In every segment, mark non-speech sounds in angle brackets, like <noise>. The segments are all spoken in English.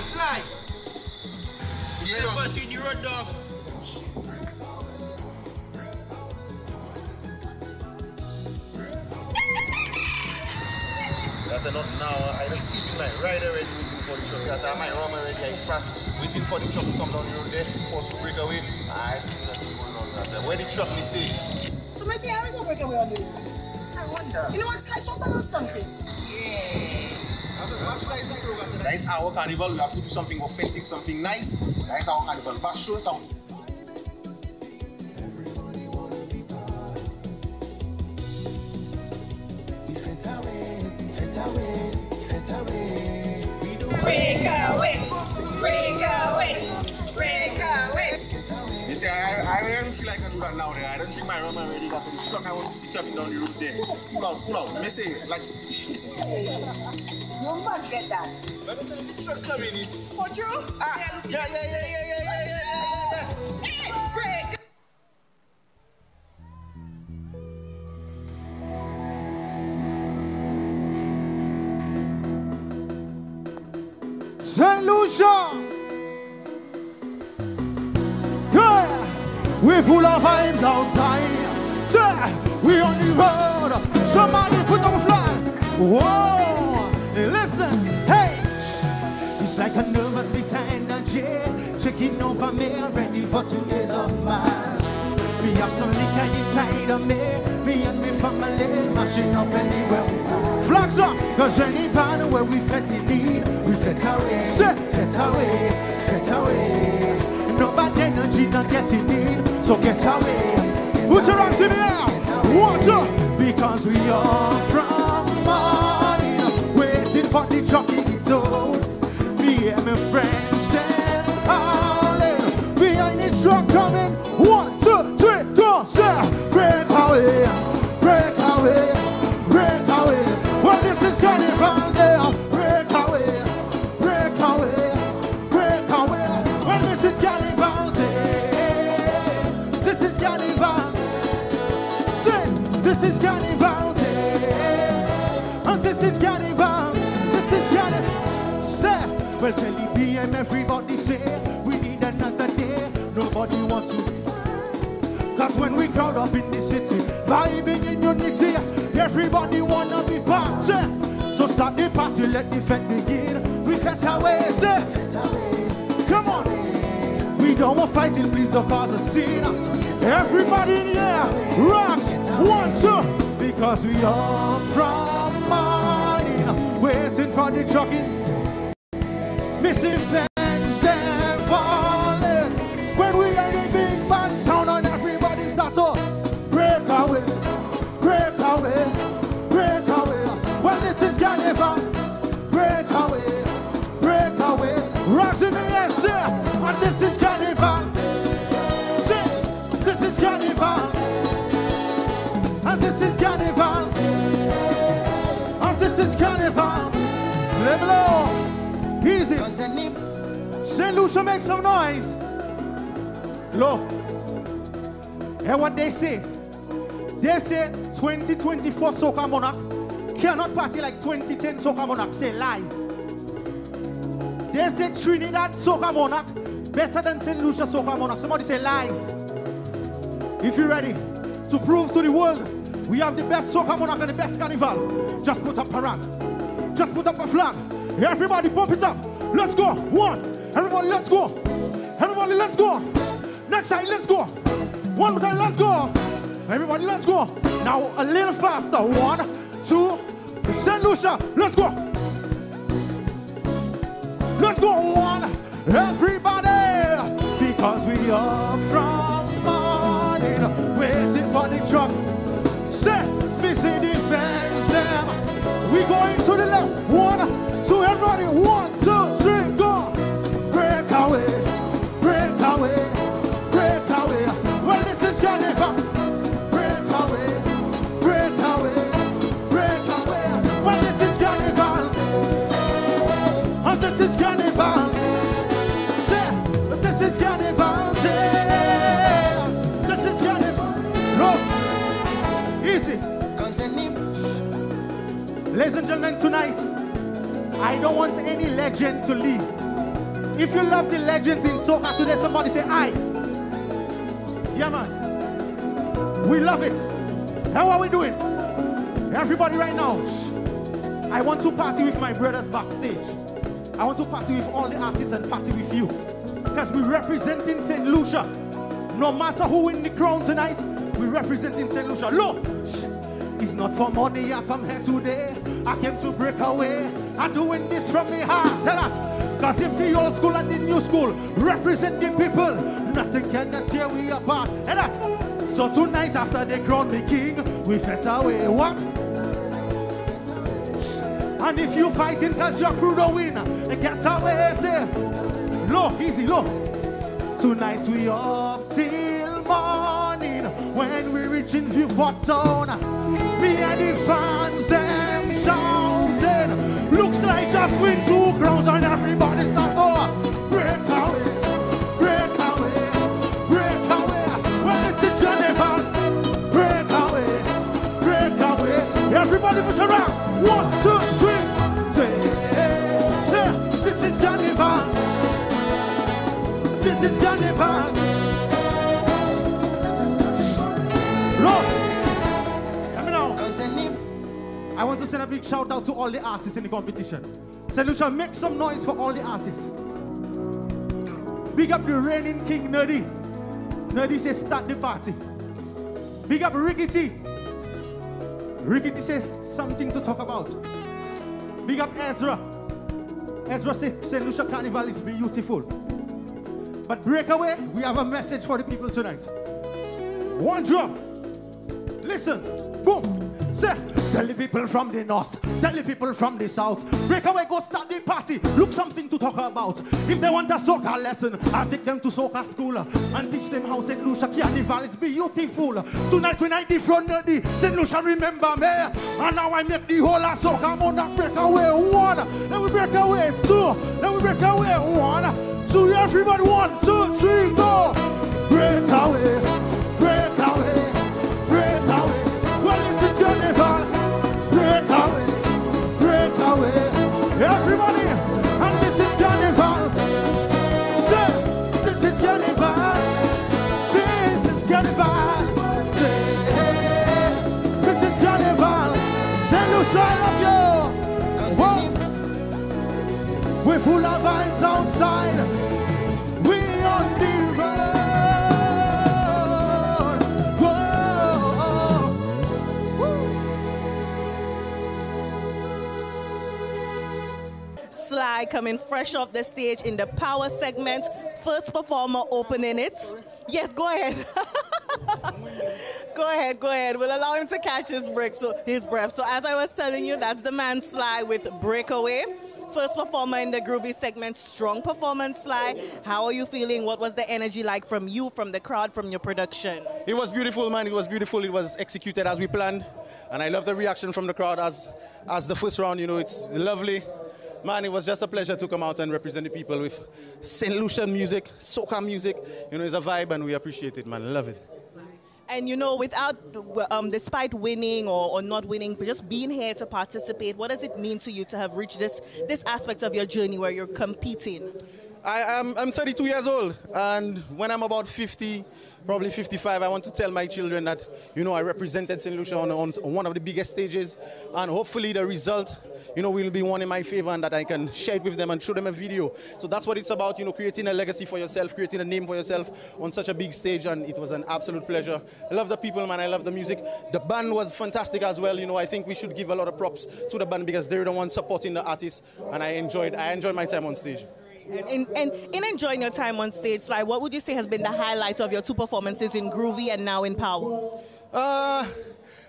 slide, slide. Yeah, Step out in the road, dog. That's not now. I don't see you like right already waiting for the truck. That's I might run already. I fast waiting for the truck to come down the road there, force to break away. Ah, I see nothing going on. I said, where the truck me see? So I say, how we gonna break away on the road? I wonder. You know what? Let's just a little something. That is our carnival. We have to do something authentic, something nice. That is our carnival. But show some. Feel like I do that now. There. I don't drink my rum already. Got the truck. I want to see coming down the road there. Pull out, pull out. Let me say, like, You must get that. Let me tell you, the truck coming in. What you? Ah, yeah, yeah, yeah, yeah, yeah, yeah, yeah, yeah, yeah. Full of vibes outside. Yeah, we on the road. Somebody put on flag. Whoa, hey, listen, hey. It's like a nervous behind the jet, checking over me, ready for two days of mass. We have some liquor inside of me, me and me family, mashing up anywhere we go. Flags up, cause anybody where we fet in need, we fet away, fet away, fet away. Nobody energy not getting in, so get away. Put your hands in the air, water, because we are from morning, waiting for the jockey to. Me and my friends this is carnival day. And this is carnival. This is carnival. Say, well, tell the BM everybody say, we need another day. Nobody wants to. Cause when we crowd up in the city, vibing in unity, everybody wanna be part. So start the party, let the fete begin. We fet away, say, come on. We don't want fighting, please don't cause a scene. Everybody in here, rocks, one, two, because we are from morning, waiting for the trucking. St. Lucia, make some noise. Look. Hear what they say. They say 2024 Soca Monarch cannot party like 2010 Soca Monarch. Say lies. They say Trinidad Soca Monarch better than St. Lucia Soca Monarch. Somebody say lies. If you're ready to prove to the world we have the best Soca Monarch and the best carnival, just put up a rag. Just put up a flag. Everybody pump it up. Let's go. One. Everybody, let's go. Everybody, let's go. Next side, let's go. One more time, let's go. Everybody, let's go. Now a little faster. One, two, St. Lucia, let's go. Let's go. One, everybody. Ladies and gentlemen, tonight, I don't want any legend to leave. If you love the legends in soca today, somebody say I. Yeah, man. We love it. How are we doing? Everybody right now. I want to party with my brothers backstage. I want to party with all the artists and party with you. Because we're representing St. Lucia. No matter who win the crown tonight, we're representing St. Lucia. Look, it's not for money I come here today. I came to break away. I'm doing this from the heart. Tell us. Cause if the old school and the new school represent the people, nothing can tear we apart. And that. So tonight after they crown the king, we fed away. What? And if you fighting cause your crew don't win, they get away. Say, low, easy, low. Tonight we up till morning when we reach in Vieux Fort Town. Me and the fans them Everybody put your. One, two, three. Say, say, this is carnival. This is carnival. Look, let me know. I want to send a big shout out to all the artists in the competition. St. Lucia, make some noise for all the artists. Big up the reigning king, Nerdy. Nerdy says start the party. Big up Ricky Ricky T said something to talk about. Big up Ezra. Ezra said St. Lucia Carnival is beautiful. But breakaway, we have a message for the people tonight. One drop. Listen. Boom. Say, tell the people from the north, tell the people from the south. Break away, go start the party. Look something to talk about. If they want a soca lesson, I'll take them to soca school and teach them how St. Lucia Carnival is beautiful. Tonight when I defront nerdy, St. Lucia remember me. And now I make the whole of soca. I'm on that breakaway. One, then we break away. Two, then we break away. One, two, everybody. One, two, three, go. Break away, We're full of vibes outside. We on the. Sly coming fresh off the stage in the power segment. First performer opening it. Yes, go ahead. <laughs> go ahead, go ahead. We'll allow him to catch his break, so his breath. So as I was telling you, that's the man Sly with Breakaway. First performer in the groovy segment, strong performance, Sly. How are you feeling? What was the energy like from you, from the crowd, from your production? It was beautiful, man. It was beautiful. It was executed as we planned, and I love the reaction from the crowd as as the first round. You know, it's lovely. Man, it was just a pleasure to come out and represent the people with St. Lucian music, soca music. You know, it's a vibe, and we appreciate it, man. Love it. And you know, without, um, despite winning or, or not winning, but just being here to participate, what does it mean to you to have reached this this aspect of your journey where you're competing? I, I'm, I'm 32 years old, and when I'm about 50, probably 55, I want to tell my children that, you know, I represented St. Lucia on, on one of the biggest stages, and hopefully the result, you know, will be one in my favor and that I can share it with them and show them a video. So that's what it's about, you know, creating a legacy for yourself, creating a name for yourself on such a big stage, and it was an absolute pleasure. I love the people, man. I love the music. The band was fantastic as well. You know, I think we should give a lot of props to the band because they're the ones supporting the artists, and I enjoyed, I enjoyed my time on stage. And in, and in enjoying your time on stage, like what would you say has been the highlight of your two performances in Groovy and now in Power? Uh,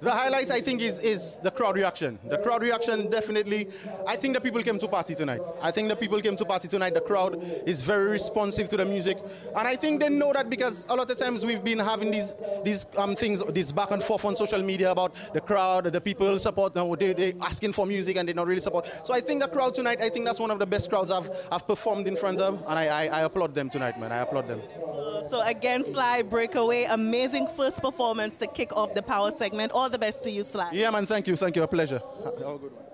the highlight, I think, is, is the crowd reaction. The crowd reaction, definitely. I think the people came to party tonight. I think the people came to party tonight. The crowd is very responsive to the music. And I think they know that because a lot of times we've been having these these um, things, this back and forth on social media about the crowd, the people support, no, they, they asking for music and they don't really support. So I think the crowd tonight, I think that's one of the best crowds I've, I've performed in front of. And I, I, I applaud them tonight, man. I applaud them. So again, Sly Breakaway, amazing first performance to kick off the Power segment. All the best to you, Sly. Yeah, man. Thank you. Thank you. A pleasure. Have a good one.